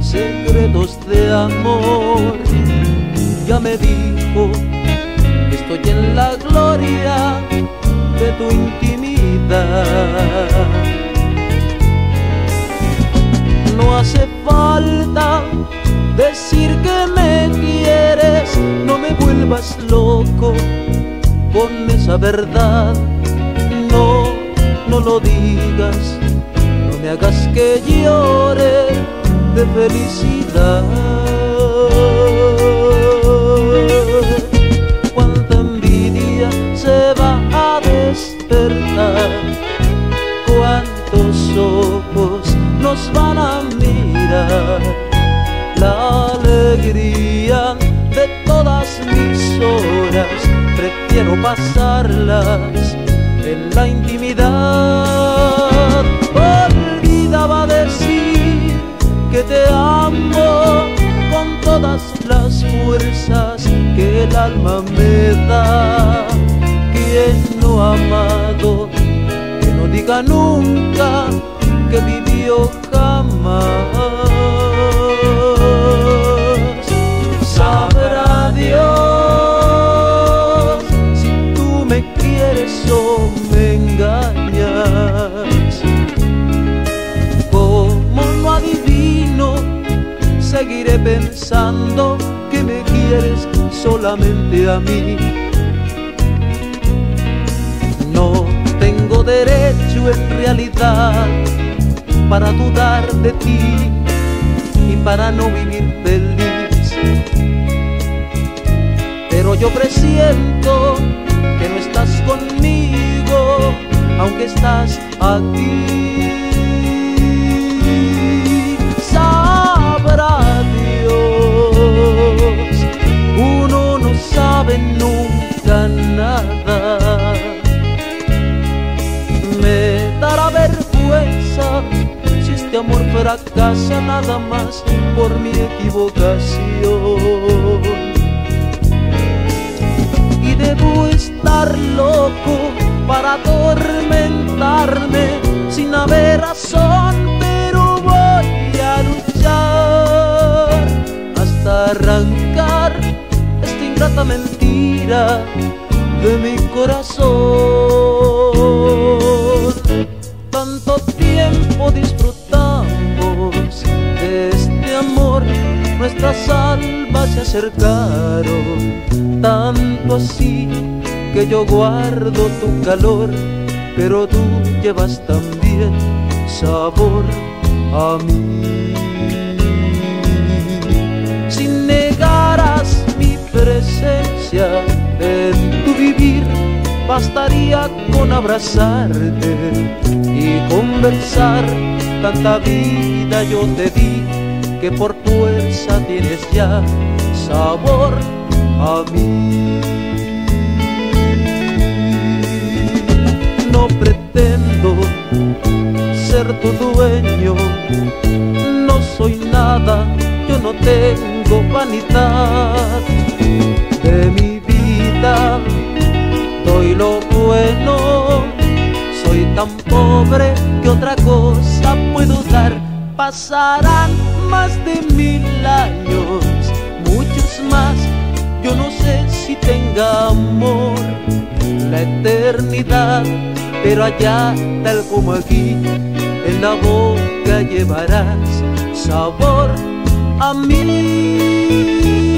secretos de amor. Ya me dijo que estoy en la gloria de tu intimidad. No hace falta decir que me quieres, no me vuelvas loco con esa verdad. No, no lo digas, me hagas que llore de felicidad. Cuánta envidia se va a despertar, cuántos ojos nos van a mirar. La alegría de todas mis horas, prefiero pasarlas en la intimidad. Alma me da. Quien no ha amado, que no diga nunca que vivió jamás. Sabrá Dios si tú me quieres o me engañas. Como no adivino, seguiré pensando solamente a mí. No tengo derecho en realidad para dudar de ti y para no vivir feliz. Pero yo presiento que no estás conmigo, aunque estás aquí. Este amor fracasa nada más por mi equivocación. Y debo estar loco para atormentarme sin haber razón, pero voy a luchar hasta arrancar esta ingrata mentira de mi corazón. Se acercaron, tanto así que yo guardo tu calor, pero tú llevas también sabor a mí. Si negaras mi presencia en tu vivir, bastaría con abrazarte y conversar. Tanta vida yo te di que por fuerza tienes ya sabor a mí. No pretendo ser tu dueño, no soy nada, yo no tengo vanidad de mi vida doy lo bueno. Soy tan pobre que otra cosa puedo dar. Pasarán más de mil años, muchos más. Yo no sé si tenga amor la eternidad, pero allá, tal como aquí, en la boca llevarás sabor a mí.